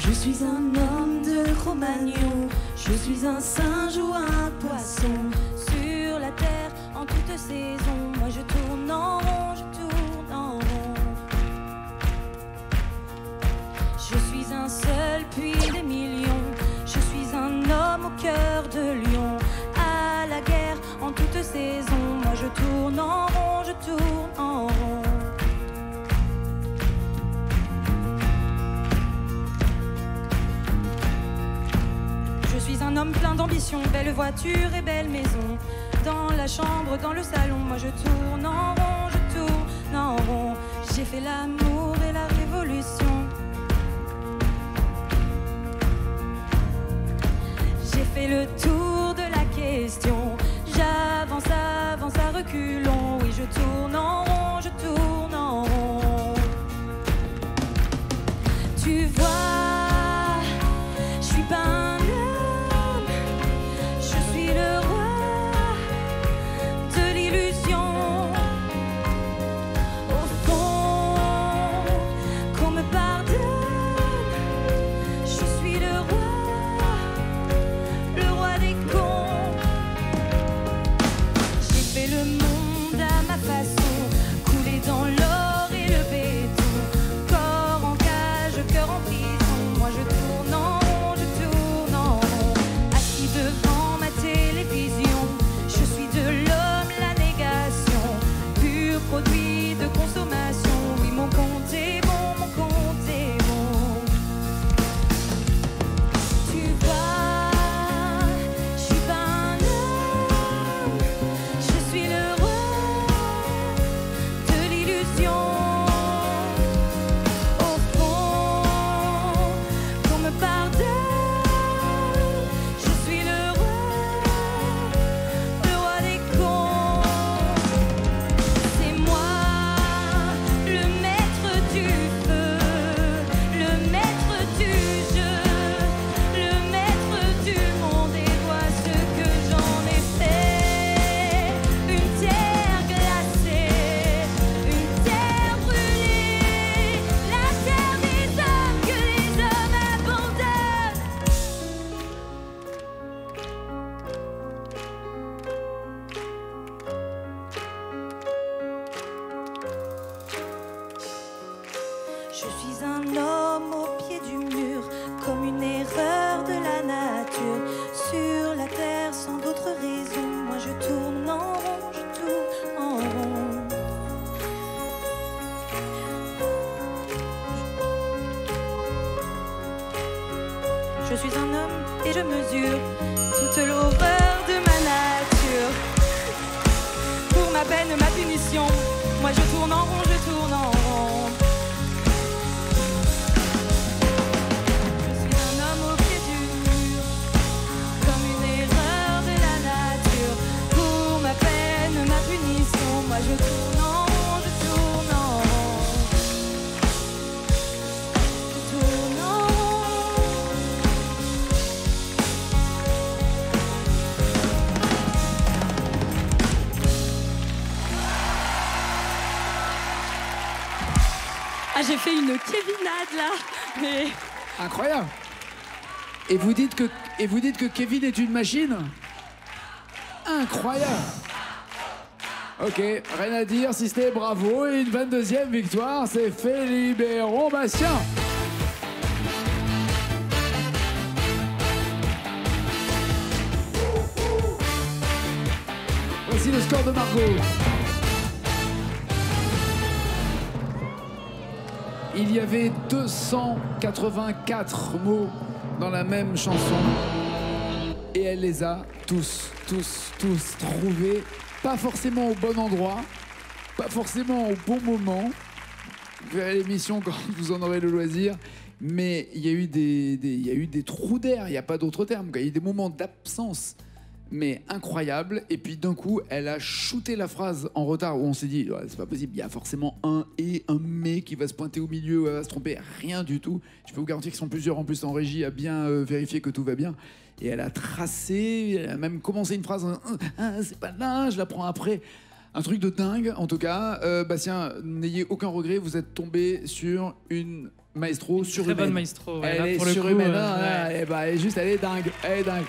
Je suis un homme de Romagnon, je suis un singe ou un poisson. Plein d'ambition, belle voiture et belle maison. Dans la chambre, dans le salon, moi je tourne en rond, je tourne en rond. J'ai fait l'amour et la révolution. J'ai fait le tour le monde à ma façon, Je suis un homme et je mesure toute l'horreur de ma nature. Pour ma peine, ma punition, moi je tourne en rond, Ah, j'ai fait une Kevinade là. Mais Incroyable. Et vous dites que et vous dites que Kevin est une machine? Incroyable. Ok, rien à dire, si c'était bravo. Et une 22e victoire, c'est Félibéron Bastien. Voici le score de Margot. Il y avait 284 mots dans la même chanson. Et elle les a tous, tous, tous trouvés. Pas forcément au bon endroit, pas forcément au bon moment. Vous verrez l'émission quand vous en aurez le loisir. Mais il y a eu des, trous d'air, il n'y a pas d'autre terme. Il y a eu des moments d'absence, mais incroyables. Et puis d'un coup, elle a shooté la phrase en retard où on s'est dit, Ouais, c'est pas possible, il y a forcément un et un mais qui va se pointer au milieu, ou elle va se tromper. Rien du tout. Je peux vous garantir qu'ils sont plusieurs en plus en régie à bien euh, vérifier que tout va bien. Et elle a tracé, elle a même commencé une phrase, Ah, c'est pas là, je la prends après. Un truc de dingue, en tout cas. Euh, Bastien, n'ayez aucun regret, vous êtes tombé sur une maestro Très surhumaine. bonne maestro. ouais, elle là, est pour le coup, surhumaine. euh, ouais. elle, bah, elle est juste, elle est dingue. Elle est dingue.